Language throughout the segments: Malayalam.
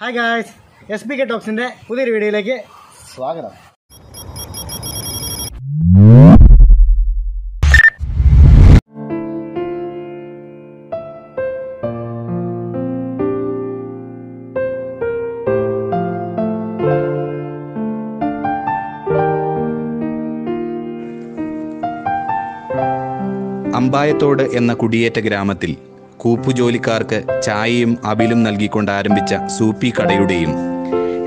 Hi guys S P K ടോക്സിന്റെ പുതിയൊരു വീഡിയോയിലേക്ക് സ്വാഗതം. അമ്പായത്തോട് എന്ന കുടിയേറ്റ ഗ്രാമത്തിൽ കൂപ്പുജോലിക്കാർക്ക് ചായയും അവിലും നൽകിക്കൊണ്ട് ആരംഭിച്ച സൂപ്പി കടയുടെയും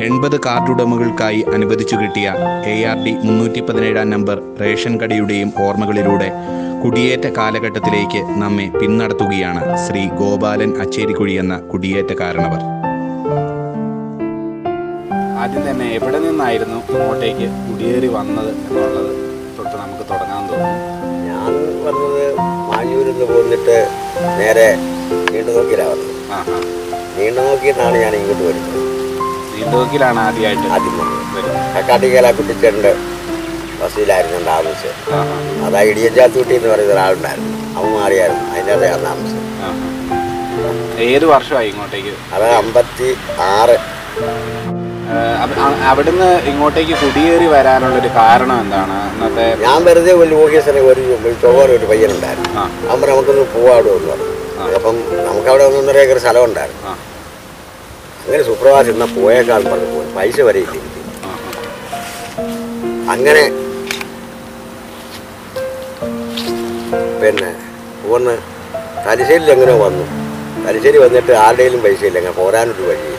എൺപത് കാർഡുടമകൾക്കായി അനുവദിച്ചു കിട്ടിയ എ ആർ ഡി മുന്നൂറ്റി പതിനേഴാം നമ്പർ റേഷൻ കടയുടെയും ഓർമ്മകളിലൂടെ കുടിയേറ്റ കാലഘട്ടത്തിലേക്ക് നമ്മെ പിന്നടത്തുകയാണ് ശ്രീ ഗോപാലൻ അച്ചേരിക്കുഴി എന്ന കുടിയേറ്റക്കാരനവർ. ആദ്യം തന്നെ എവിടെ നിന്നായിരുന്നു ഇങ്ങോട്ടേക്ക് കുടിയേറി വന്നത് എന്നുള്ളത് തൊട്ട് നമുക്ക് തുടങ്ങാൻ തോന്നുന്നു. ഞാൻ വന്നത് മാഞ്ഞൂരിൽ നിന്ന് പോന്നിട്ട് നേരെ നീണ്ടുനോക്കിയിലാണ് വന്നത് നീണ്ടുനോക്കിയിട്ടാണ് ഞാൻ ഇങ്ങോട്ട് വരുന്നത്. നീണ്ടുനോക്കിലാണ് ആദ്യമായിട്ട് ആദ്യം വന്നത്. കക്കാട്ടിക്കേല കുട്ടിച്ചേട്ടന്റെ ബസ്സിലായിരുന്നു താമസിച്ചത്. അതാ ഇടിയഞ്ചാത്തൂട്ടി എന്ന് പറയുന്ന ഒരാളുണ്ടായിരുന്നു. അവൻ മാറിയായിരുന്നു. അതിന്റെ അകത്ത് ഞാൻ താമസിച്ചത് ഏത് വർഷമായി ഇങ്ങോട്ടേക്ക്? അത് അമ്പത്തി ആറ് അവിടുന്ന് ഇങ്ങോട്ടേക്ക് കുടിയേറി വരാനുള്ളൊരു കാരണം എന്താണ്? അന്നത്തെ ഞാൻ വെറുതെ ഒരു ഓഫീസിനെ ഒരു ചോറൊരു പയ്യനുണ്ടായിരുന്നു അവൻ നമുക്കൊന്ന് പോവാടോ എന്ന് പറഞ്ഞു അപ്പം നമുക്കവിടെ ഒന്നൊന്നര ഏക്കർ സ്ഥലം ഉണ്ടായിരുന്നു. അങ്ങനെ സുപ്രഭാതം എന്നാൽ പോയേക്കാൾ പറഞ്ഞു പോയി. പൈസ വരെ ഇല്ല അങ്ങനെ പിന്നെ ഒന്ന് തലശ്ശേരിയിൽ എങ്ങനെ വന്നു. തലശ്ശേരി വന്നിട്ട് ആരുടെയും പൈസ ഇല്ല. അങ്ങനെ പോരാനൊരു അപ്പം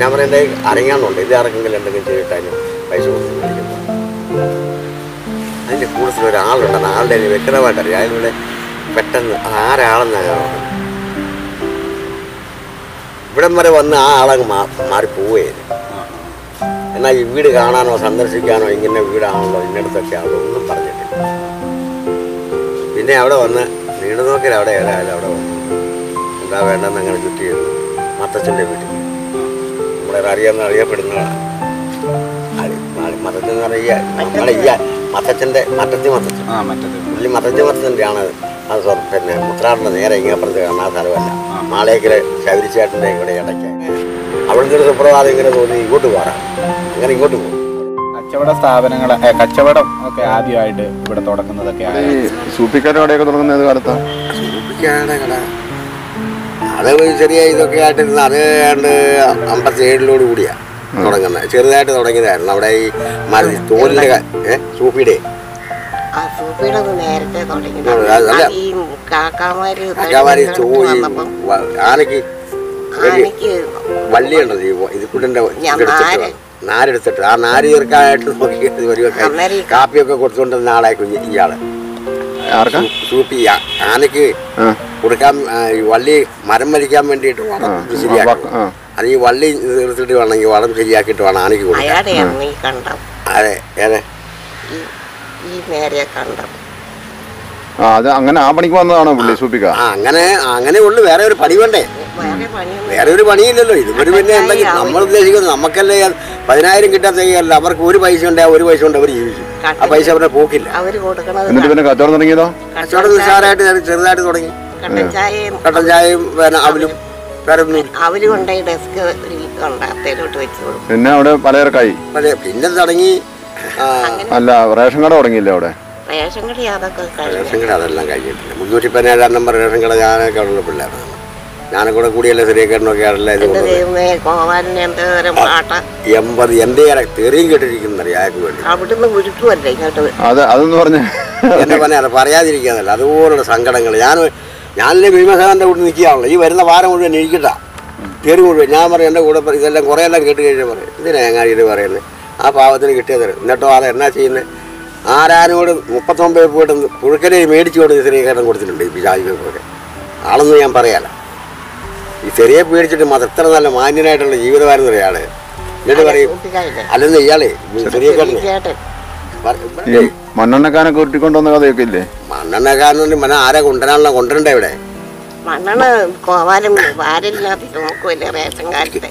ഞാൻ പറയുന്നത് അറിയാന്നുണ്ട് ഇത് ആർക്കെങ്കിലും എന്തെങ്കിലും ചെയ്തിട്ട് അതിന് പൈസ കൊടുത്ത് അതിന്റെ കൂടുതൽ ഒരാളുണ്ട് ആളുടെ എനിക്ക് വ്യക്തമായിട്ട് അറിയാം. അതിലൂടെ പെട്ടെന്ന് ആരാളെന്ന് ഞാൻ ഇവിടം വരെ വന്ന് ആ ആളങ്ങ് മാറി പോവുകയായിരുന്നു. എന്നാൽ ഈ വീട് കാണാനോ സന്ദർശിക്കാനോ ഇങ്ങനെ വീടാണല്ലോ ഇന്നടത്തൊക്കെ ആണല്ലോ ഒന്നും പറഞ്ഞിട്ടില്ല. പിന്നെ അവിടെ വന്ന് നീണ്ടു നോക്കിയാൽ അവിടെ ഏതായാലും അവിടെ വന്നു. എന്താ വേണ്ടെന്ന് അങ്ങനെ ചുറ്റി ചെയ്തു മത്തച്ഛന്റെ വീട്ടിൽ. നമ്മുടെ അറിയാവുന്ന അറിയപ്പെടുന്നതാണ് മതത്തിൽ എന്ന് പറയുക നമ്മളെ ഈ മത്തച്ഛന്റെ മത്തത്തി മത്തച്ഛൻ ആ പുള്ളി മതത്തി മത്തച്ഛന്റെ ആണ് അത് പിന്നെ മുത്രാറിന്റെ നേരെ ഇങ്ങേപ്പുറത്ത് കാണാൻ സ്ഥലമല്ല മാളേക്കൽ ശബരിച്ചേട്ടന്റെ ഇവിടെ ഇടയ്ക്ക്. അവിടുത്തെ ഒരു സുപ്രഭാതം ഇങ്ങനെ തോന്നി ഇങ്ങോട്ട് പോകാം അങ്ങനെ ഇങ്ങോട്ട് പോകും. കച്ചവട സ്ഥാപനങ്ങൾ കച്ചവടം ഒക്കെ ആദ്യമായിട്ട് ഇവിടെ തുടങ്ങുന്നതൊക്കെ സൂപ്പിക്കാരുടെ കടയൊക്കെ തുടങ്ങുന്ന ഏത് കാലത്താ? സൂപ്പിക്കാണ് കട അത് ചെറിയ ഇതൊക്കെ ആയിട്ടിരുന്ന അത് ഏതാണ്ട് അമ്പത്തി ഏഴിലോട് കൂടിയാ തുടങ്ങുന്നത്. ചെറുതായിട്ട് തുടങ്ങിയതായിരുന്നു. അവിടെ ഈ മര തോലിന്റെ ക- ഏ? സൂപ്പിയുടെ ആ സൂപ്പിയുടെ നേരത്തെ തുടങ്ങി. ആ, ഈ കാക്കാമാര് ആനയ്ക്ക് ഒരു ആനയ്ക്ക് വള്ളിയുണ്ടല്ലോ ഈ വ- ഇത് എടുത്തിട്ട് നാരെടുത്തിട്ട്. ആ നാര് ചേർക്കാനായിട്ട് കാപ്പിയൊക്കെ കൊടുത്തുകൊണ്ടിരുന്ന ആളായി കുഞ്ഞി ഇയാൾ. ആർക്കാ? സൂപ്പി ആ- ആനയ്ക്ക് ആ. കൊടുക്കാൻ ഈ വള്ളി മരം വലിക്കാൻ വേണ്ടിയിട്ട് വളം ശരിയാക്കും. അത് ഈ വള്ളി നിർത്തിട്ട് വേണമെങ്കിൽ വളം ശരിയാക്കിയിട്ട് വേണം ആനയ്ക്ക് കൊടുക്കാൻ. അതെ ഏതെ അത് അങ്ങനെ ആ പണിക്ക് വന്നതാണോ പുള്ളി സൂപ്പിക്ക? ആ അങ്ങനെ അങ്ങനെ ഉള്ളു. വേറെ ഒരു പണി വേണ്ടേ? വേറെ ഒരു പണിയില്ലല്ലോ. ഇതുവരെ പിന്നെ എന്തെങ്കിലും നമ്മൾ ഉദ്ദേശിക്കുന്നത് നമുക്കല്ലേ പതിനായിരം കിട്ടാത്ത അവർക്ക് ഒരു പൈസ ഉണ്ട് ഒരു പൈസ ഉണ്ട് അവർ ജീവിച്ചു ആ പൈസ അവരുടെ പോക്കില്ല. എന്നിട്ട് പിന്നെ കച്ചവടം തുടങ്ങിയതോ? കച്ചവടം നിസ്സാരമായിട്ട് ചെറുതായിട്ട് തുടങ്ങി. കട്ടൻ ചായയും കട്ടൻ ചായയും പിന്നെ അവലും ഡെസ്ക് വെച്ച് പിന്നെ അവിടെ പലചരക്കായി. പിന്നെ തുടങ്ങി അല്ല റേഷൻ കട തുടങ്ങിയില്ലേ അവിടെ? റേഷൻ കടി അതൊക്കെ കഴിഞ്ഞു. റേഷൻ കട അതെല്ലാം കഴിഞ്ഞിട്ടില്ല. മുന്നൂറ്റി പതിനേഴാം നമ്പർ റേഷൻ കട ഞാനൊക്കെ ഉള്ള പിള്ളേരാണ്. ഞാനും കൂടെ കൂടിയല്ലേ ആണല്ലോ എന്റെ പാട്ട എൺപത് എന്റെ തെറിയും കേട്ടിരിക്കുന്ന അയാൾക്ക് വേണ്ടി അത് അതെന്ന് പറഞ്ഞ എന്നെ പറഞ്ഞാൽ പറയാതിരിക്കാന്നല്ല അതുപോലുള്ള സങ്കടങ്ങൾ. ഞാൻ ഞാനല്ലേ ഭീമസേനന്റെ കൂടെ നിൽക്കുകയാണല്ലോ. ഈ വരുന്ന വാരം മുഴുവൻ എനിക്കിട്ട പേര് മുഴുവൻ. ഞാൻ പറയും എന്റെ കൂടെ ഇതെല്ലാം കുറേ എല്ലാം കേട്ട് കഴിഞ്ഞാൽ പറയും. ഇതിനാ ഞങ്ങൾ ഇത് പറയുന്നത് ആ പാവത്തിന് കിട്ടിയത് എന്നിട്ടോ അത് എന്നാ ചെയ്യുന്നത് ആരാനോട് മുപ്പത്തൊമ്പത് പോയിട്ട് പുഴുക്കനെ മേടിച്ചു കൊടുത്ത് സ്ത്രീകരണം കൊടുത്തിട്ടുണ്ട് ഈ പിശാചികൾക്കൊക്കെ ആളൊന്നും ഞാൻ പറയാല ഈ ചെറിയ പേടിച്ചിട്ട് മാത്രം ഇത്ര നല്ല മാന്യനായിട്ടുള്ള ജീവിതമായിരുന്നു ഇയാൾ എന്നിട്ട് പറയും അല്ലെന്ന് ഇയാളെ ചെറിയ മണ്ണെണ്ണക്കാനൊക്കെ ഉരുട്ടിക്കൊണ്ടുവന്ന കഥയൊക്കെ ഇല്ലേ? മണ്ണെണ്ണക്കാരനുണ്ട് മന ആരെ കൊണ്ടുവരാനുള്ള കൊണ്ടുവരണ്ടേ ഇവിടെ? മണ്ണെണ്ണ കോവാലും നോക്കുമല്ലേ റേഷൻ കാലത്ത്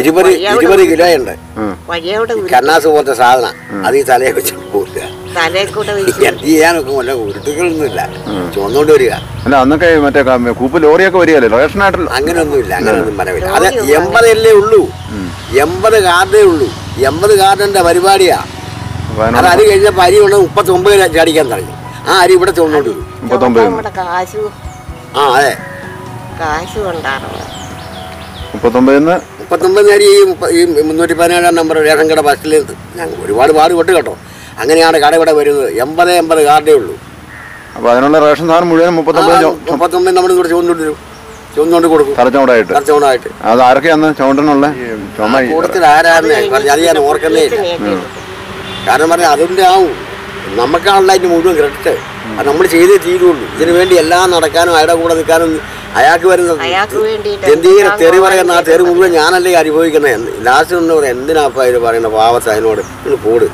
ഇരുപത് ഇരുപത് കിലോ ഉണ്ട്. വഴിയോട് കന്നാസ് പോലത്തെ സാധനം. അത് ഈ തലയെ വെച്ച് പോകില്ല അല്ല അന്നൊക്കെ മറ്റേ കൂപ്പ് ലോറിയൊക്കെ വരികയല്ലേ? റേഷനായിട്ടുള്ള അങ്ങനെയൊന്നുമില്ല. അങ്ങനെയൊന്നും പറയില്ല അത് എൺപതല്ലേ ഉള്ളൂ. എൺപത് കാർഡേ ഉള്ളൂ. എൺപത് കാർഡിന്റെ പരിപാടിയാ. അത് കഴിഞ്ഞ പരി കഴിഞ്ഞപ്പോൾ മുപ്പത്തി ഒമ്പത് ചാടിക്കാൻ തുടങ്ങി. ആ അരി ഇവിടെ ചുവന്നോണ്ട് വരും മുപ്പത്തൊമ്പത് നമ്മുടെ കാശ് ആ അതെ. കാശ് കൊണ്ടാറുള്ളത് മുപ്പത്തൊമ്പതിന്ന് മുപ്പത്തൊമ്പത് അരി ഈ മുന്നൂറ്റി പതിനേഴാം നമ്പർ റേഷൻ കട ബസ്സിൽ ഞങ്ങൾ ഒരുപാട് പാടുപെട്ട് കേട്ടോ. അങ്ങനെയാണ് കട ഇവിടെ വരുന്നത്. എൺപത് എൺപത് കാർഡേ ഉള്ളൂ. അപ്പൊ അതിനുള്ള റേഷൻ സാധനം മുഴുവൻ മുപ്പത്തൊമ്പത് മുപ്പത്തൊമ്പത് നമ്മൾ ഇവിടെ ചുവന്നുകൊണ്ട് വരും ചുവന്നുകൊണ്ട് കൊടുക്കും. തലച്ചോടായിട്ട് കർച്ചവണമായിട്ട് അത് ആരൊക്കെയാന്ന് ചുമ കൂട്ടത്തിൽ ആരാണ് അത് ഞാൻ ഓർക്കുന്നേ കാരണം പറഞ്ഞാൽ അതിന്റെ ആവും നമുക്കാണല്ലോ അതിന് മുഴുവൻ ക്രെഡിറ്റ് അത് നമ്മൾ ചെയ്തേ തീരുള്ളൂ. ഇതിനു വേണ്ടി എല്ലാം നടക്കാനും അയാളുടെ കൂടെ നിൽക്കാനും അയാൾക്ക് വരുന്നത് എന്തെങ്കിലും തെറി പറയുന്ന ആ തെറി മുഴുവൻ ഞാനല്ലേ അനുഭവിക്കുന്നത് ലാസ്റ്റ് ഒന്ന് പറയാം എന്തിനാപ്പാ ഇത് പറയുന്ന പാവത്തെ അതിനോട്? നിങ്ങൾ കൂട്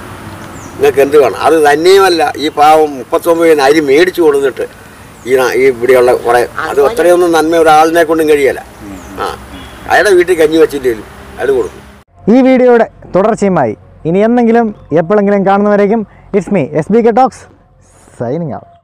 നിങ്ങൾക്ക് എന്ത് വേണം? അത് തന്നെയുമല്ല ഈ പാവം മുപ്പത്തൊമ്പതിന് അരി മേടിച്ചു കൊടുത്തിട്ട് ഈ ഈ ഇവിടെയുള്ള കുറേ അത് അത്രയൊന്നും നന്മ ഒരാളിനെ കൊണ്ടും കഴിയല്ല. ആ. അയാളുടെ വീട്ടിൽ കഞ്ഞി വെച്ചിട്ടില്ല അയാൾ കൊടുക്കും. ഈ വീഡിയോയുടെ തുടർച്ചയുമായി ഇനി എന്തെങ്കിലും എപ്പോഴെങ്കിലും കാണുന്നവരേക്കും it's me S B K talks signing out